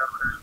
Gracias.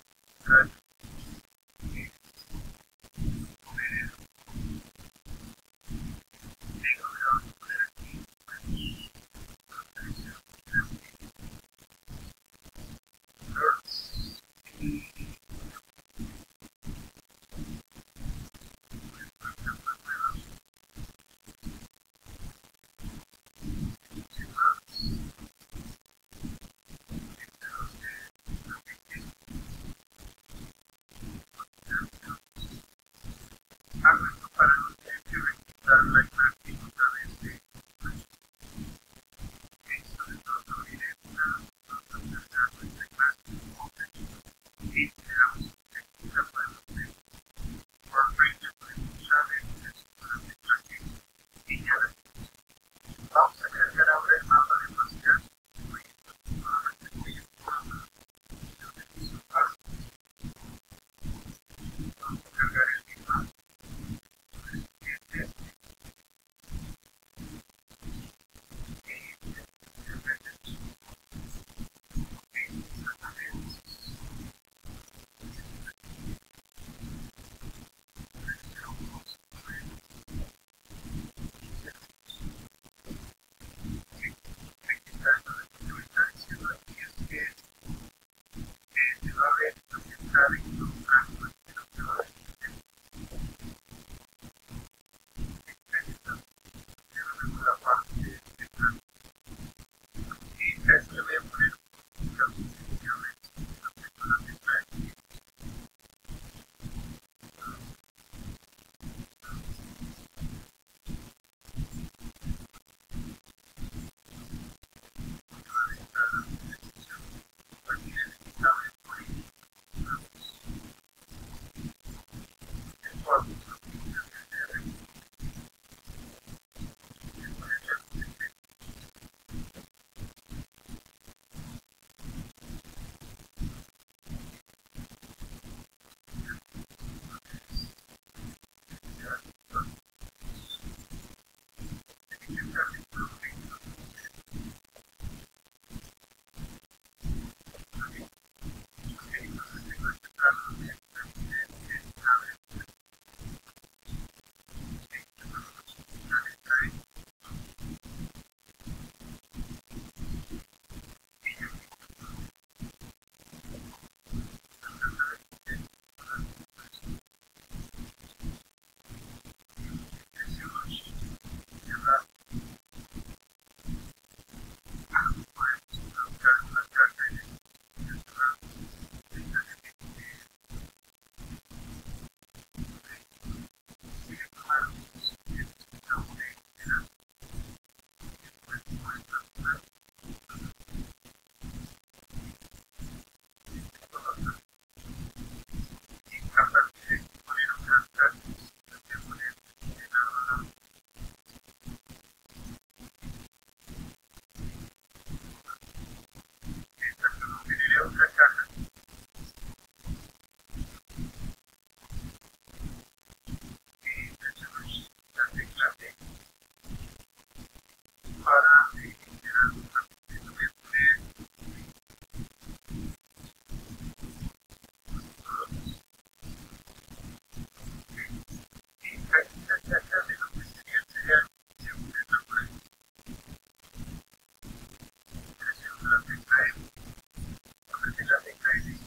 people have been crazy. People have been crazy.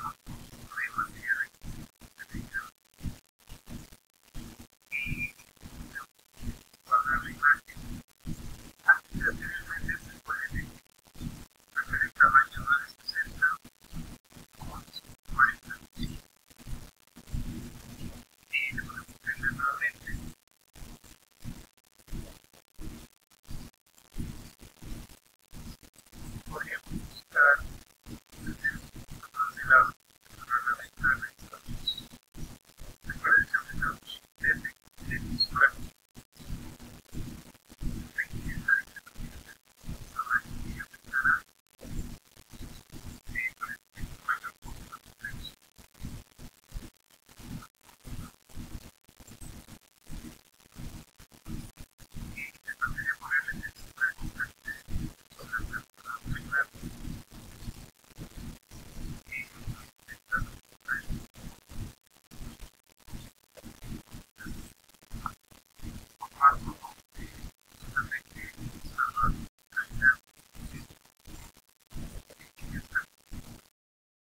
buscar